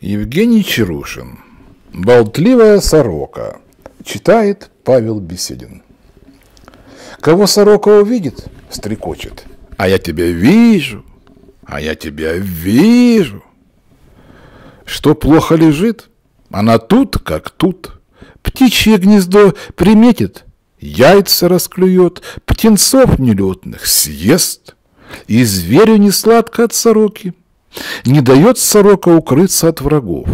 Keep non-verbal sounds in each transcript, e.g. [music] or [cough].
Евгений Чарушин. Болтливая сорока. Читает Павел Беседин. Кого сорока увидит, стрекочет. А я тебя вижу, а я тебя вижу. Что плохо лежит, она тут, как тут. Птичье гнездо приметит, яйца расклюет, птенцов нелетных съест. И зверю не сладко от сороки, не дает сорока укрыться от врагов.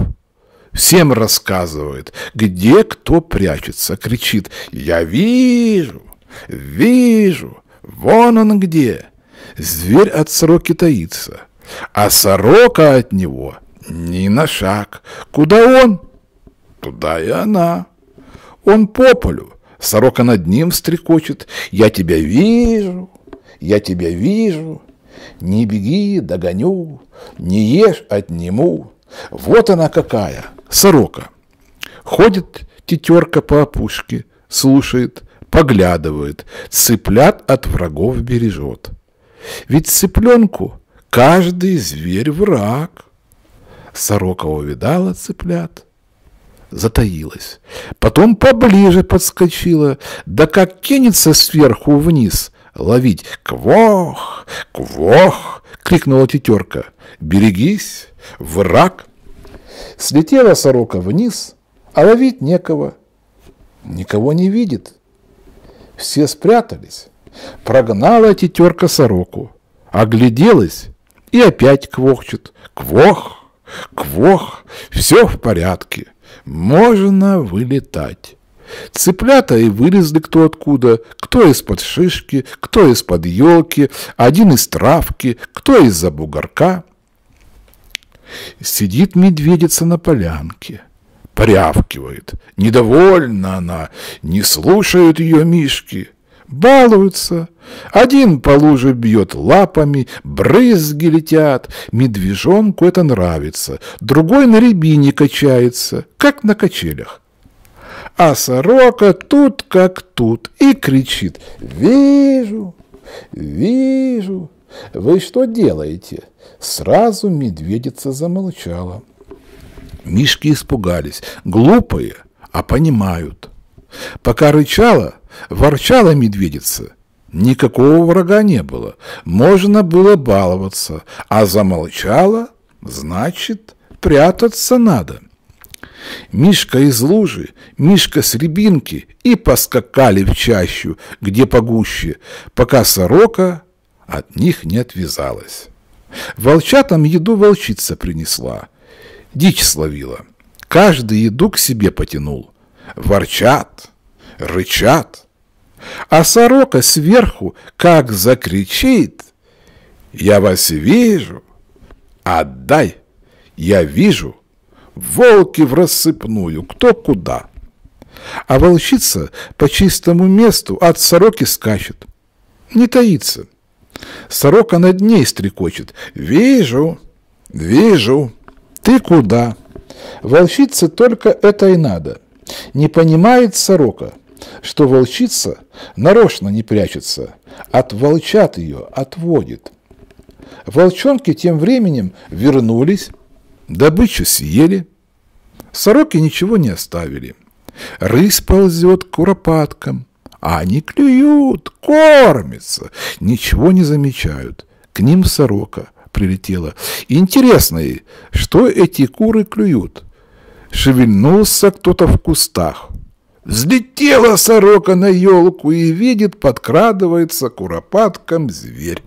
Всем рассказывает, где кто прячется, кричит «Я вижу, вижу, вон он где». Зверь от сороки таится, а сорока от него ни на шаг. Куда он? Туда и она. Он по полю, сорока над ним стрекочет. «Я тебя вижу, я тебя вижу, не беги, догоню, не ешь, отниму. Вот она какая, сорока. Ходит тетерка по опушке, слушает, поглядывает, цыплят от врагов бережет. Ведь цыпленку каждый зверь враг. Сорока увидала цыплят, затаилась. Потом поближе подскочила, да как кинется сверху вниз, ловить. «Квох! Квох!» — крикнула тетерка. «Берегись! Враг!» Слетела сорока вниз, а ловить некого. Никого не видит. Все спрятались. Прогнала тетерка сороку. Огляделась и опять квохчет. «Квох! Квох! Все в порядке! Можно вылетать!» Цыплята и вылезли кто откуда, кто из-под шишки, кто из-под елки, один из травки, кто из-за бугорка. Сидит медведица на полянке, порявкивает. Недовольна она, не слушают ее мишки. Балуются. Один по луже бьет лапами, брызги летят. Медвежонку это нравится. Другой на рябине качается, как на качелях. А сорока тут как тут и кричит «Вижу, вижу, вы что делаете?» Сразу медведица замолчала. Мишки испугались, глупые, а понимают. Пока рычала, ворчала медведица, никакого врага не было, можно было баловаться, а замолчала, значит, прятаться надо. Мишка из лужи, Мишка с рябинки и поскакали в чащу, где погуще, пока сорока от них не отвязалась. Волчатам еду волчица принесла, дичь словила. Каждый еду к себе потянул. Ворчат, рычат. А сорока сверху как закричит. Я вас вижу, отдай, я вижу, волки в рассыпную, кто куда. А волчица по чистому месту от сороки скачет, не таится. Сорока над ней стрекочет. «Вижу, вижу, ты куда?» Волчице только это и надо. Не понимает сорока, что волчица нарочно не прячется, от волчат ее отводит. Волчонки тем временем вернулись, Добычу съели, сороки ничего не оставили. Рысь ползет к куропаткам, а они клюют, кормятся, ничего не замечают. К ним сорока прилетела. Интересно ей, что эти куры клюют. Шевельнулся кто-то в кустах. Взлетела сорока на елку и видит, подкрадывается куропаткам зверь.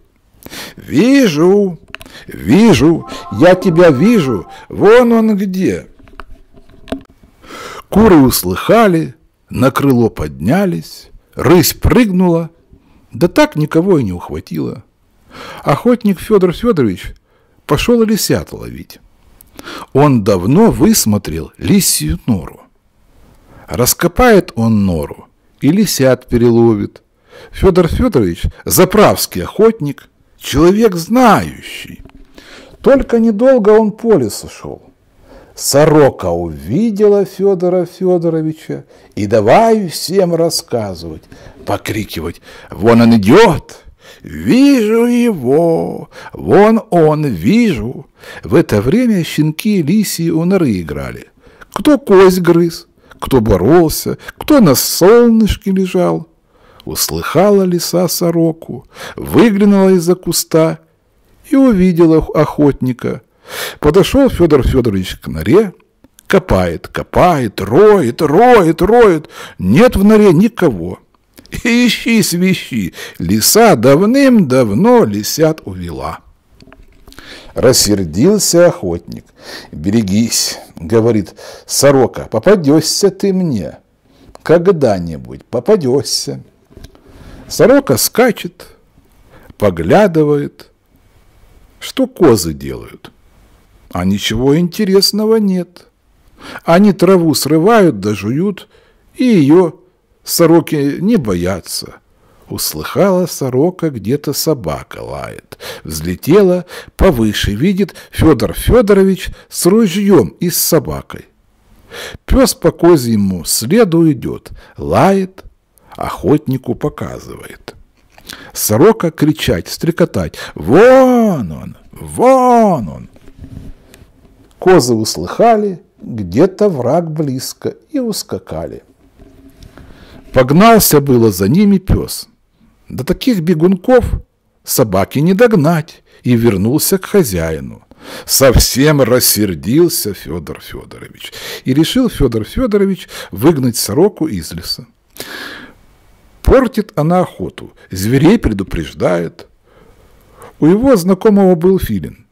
«Вижу, вижу, я тебя вижу, вон он где!» Куры услыхали, на крыло поднялись, рысь прыгнула, да так никого и не ухватила. Охотник Федор Федорович пошел лисят ловить. Он давно высмотрел лисью нору. Раскопает он нору и лисят переловит. Федор Федорович – заправский охотник, человек знающий. Только недолго он по лесу шел. Сорока увидела Федора Федоровича и давай всем рассказывать, покрикивать. Вон он идет, «Вижу его! Вон он, вижу!» В это время щенки лисии у норы играли. Кто кость грыз, кто боролся, кто на солнышке лежал. Услыхала лиса сороку, выглянула из-за куста и увидела охотника. Подошел Федор Федорович к норе, копает, копает, роет, роет, роет. Нет в норе никого. [laughs] Ищи свищи, лиса давным-давно лисят увела. Рассердился охотник. «Берегись», — говорит сорока, — «попадешься ты мне. Когда-нибудь попадешься». Сорока скачет, поглядывает, что козы делают. А ничего интересного нет. Они траву срывают да жуют, и ее сороки не боятся. Услыхала сорока, где-то собака лает. Взлетела повыше, видит Федор Федорович с ружьем и с собакой. Пес по козьему следу идет, лает, охотнику показывает. Сорока кричать, стрекотать. «Вон он! Вон он!» Козы услыхали, где-то враг близко, и ускакали. Погнался было за ними пес. До таких бегунков собаки не догнать, и вернулся к хозяину. Совсем рассердился Федор Федорович, и решил Федор Федорович выгнать сороку из леса. Портит она охоту, зверей предупреждает. У его знакомого был филин.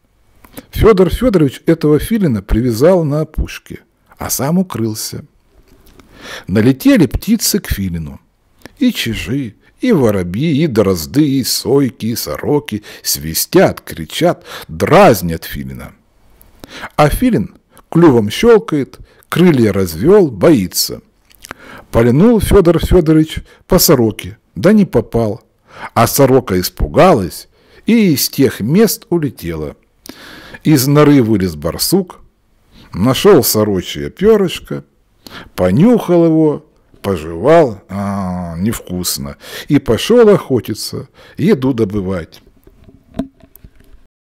Федор Федорович этого филина привязал на опушке, а сам укрылся. Налетели птицы к филину. И чижи, и воробьи, и дрозды, и сойки, и сороки свистят, кричат, дразнят филина. А филин клювом щелкает, крылья развел, боится. Пальнул Федор Федорович по сороке, да не попал. А сорока испугалась и из тех мест улетела. Из норы вылез барсук, нашел сорочье перышко, понюхал его, пожевал, а, невкусно, и пошел охотиться, еду добывать.